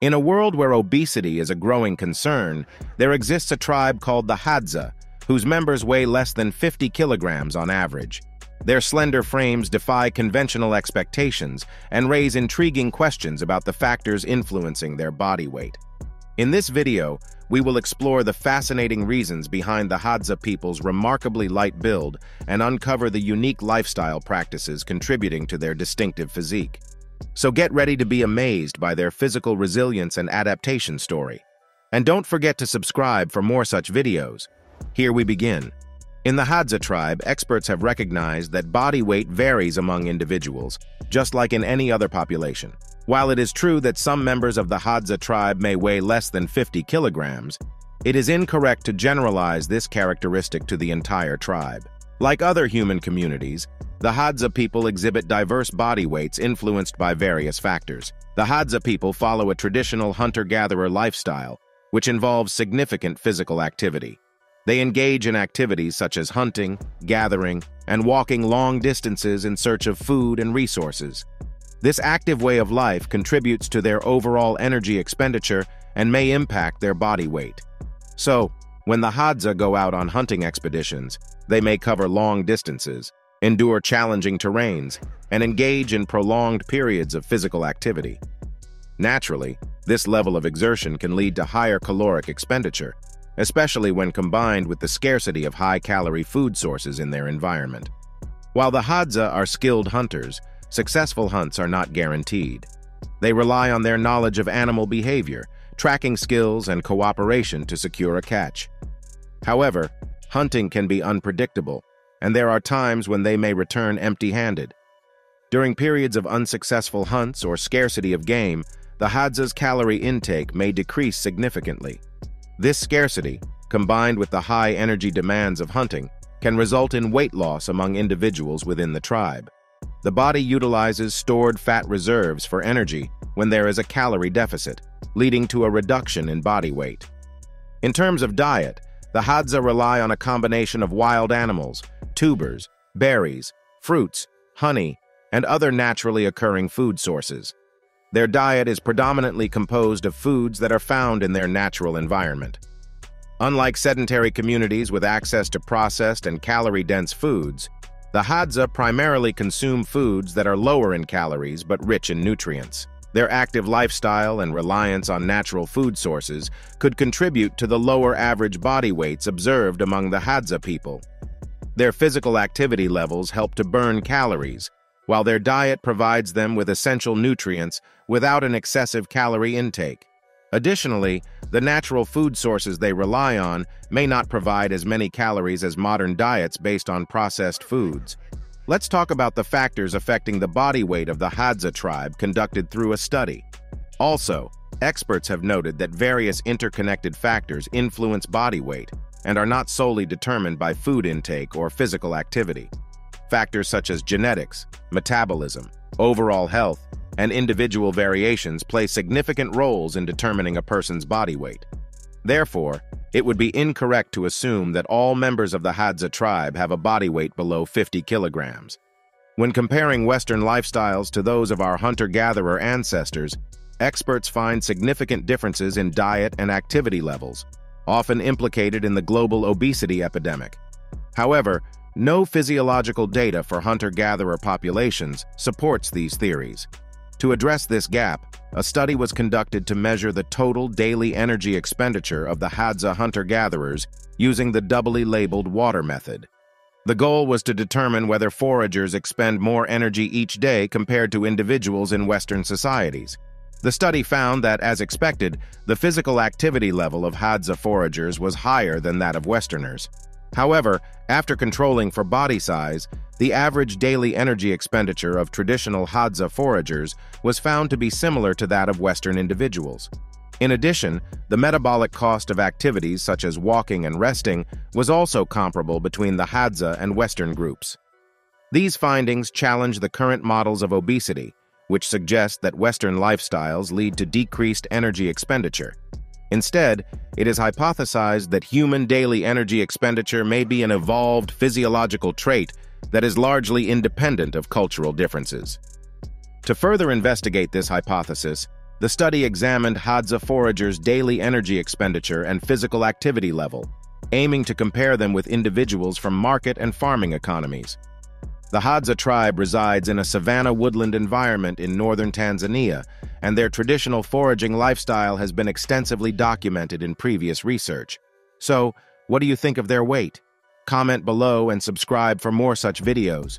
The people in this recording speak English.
In a world where obesity is a growing concern, there exists a tribe called the Hadza, whose members weigh less than 50 kilograms on average. Their slender frames defy conventional expectations and raise intriguing questions about the factors influencing their body weight. In this video, we will explore the fascinating reasons behind the Hadza people's remarkably light build and uncover the unique lifestyle practices contributing to their distinctive physique. So get ready to be amazed by their physical resilience and adaptation story. And don't forget to subscribe for more such videos. Here we begin. In the Hadza tribe, experts have recognized that body weight varies among individuals, just like in any other population. While it is true that some members of the Hadza tribe may weigh less than 50 kilograms, it is incorrect to generalize this characteristic to the entire tribe. Like other human communities, the Hadza people exhibit diverse body weights influenced by various factors. The Hadza people follow a traditional hunter-gatherer lifestyle, which involves significant physical activity. They engage in activities such as hunting, gathering, and walking long distances in search of food and resources. This active way of life contributes to their overall energy expenditure and may impact their body weight. So, when the Hadza go out on hunting expeditions, they may cover long distances, endure challenging terrains, and engage in prolonged periods of physical activity. Naturally, this level of exertion can lead to higher caloric expenditure, especially when combined with the scarcity of high-calorie food sources in their environment. While the Hadza are skilled hunters, successful hunts are not guaranteed. They rely on their knowledge of animal behavior, tracking skills, and cooperation to secure a catch. However, hunting can be unpredictable, and there are times when they may return empty-handed. During periods of unsuccessful hunts or scarcity of game, the Hadza's calorie intake may decrease significantly. This scarcity, combined with the high energy demands of hunting, can result in weight loss among individuals within the tribe. The body utilizes stored fat reserves for energy when there is a calorie deficit, leading to a reduction in body weight. In terms of diet, the Hadza rely on a combination of wild animals, tubers, berries, fruits, honey, and other naturally occurring food sources. Their diet is predominantly composed of foods that are found in their natural environment. Unlike sedentary communities with access to processed and calorie-dense foods, the Hadza primarily consume foods that are lower in calories but rich in nutrients. Their active lifestyle and reliance on natural food sources could contribute to the lower average body weights observed among the Hadza people. Their physical activity levels help to burn calories, while their diet provides them with essential nutrients without an excessive calorie intake. Additionally, the natural food sources they rely on may not provide as many calories as modern diets based on processed foods. Let's talk about the factors affecting the body weight of the Hadza tribe conducted through a study. Also, experts have noted that various interconnected factors influence body weight and are not solely determined by food intake or physical activity. Factors such as genetics, metabolism, overall health, and individual variations play significant roles in determining a person's body weight. Therefore, it would be incorrect to assume that all members of the Hadza tribe have a body weight below 50 kilograms. When comparing Western lifestyles to those of our hunter-gatherer ancestors, experts find significant differences in diet and activity levels, often implicated in the global obesity epidemic. However, no physiological data for hunter-gatherer populations supports these theories. To address this gap, a study was conducted to measure the total daily energy expenditure of the Hadza hunter-gatherers using the doubly labeled water method. The goal was to determine whether foragers expend more energy each day compared to individuals in Western societies. The study found that, as expected, the physical activity level of Hadza foragers was higher than that of Westerners. However, after controlling for body size, the average daily energy expenditure of traditional Hadza foragers was found to be similar to that of Western individuals. In addition, the metabolic cost of activities such as walking and resting was also comparable between the Hadza and Western groups. These findings challenge the current models of obesity, which suggest that Western lifestyles lead to decreased energy expenditure. Instead, it is hypothesized that human daily energy expenditure may be an evolved physiological trait that is largely independent of cultural differences. To further investigate this hypothesis, The study examined Hadza foragers' daily energy expenditure and physical activity level, aiming to compare them with individuals from market and farming economies. The Hadza tribe resides in a savanna woodland environment in northern Tanzania, and their traditional foraging lifestyle has been extensively documented in previous research. So, what do you think of their weight? Comment below and subscribe for more such videos.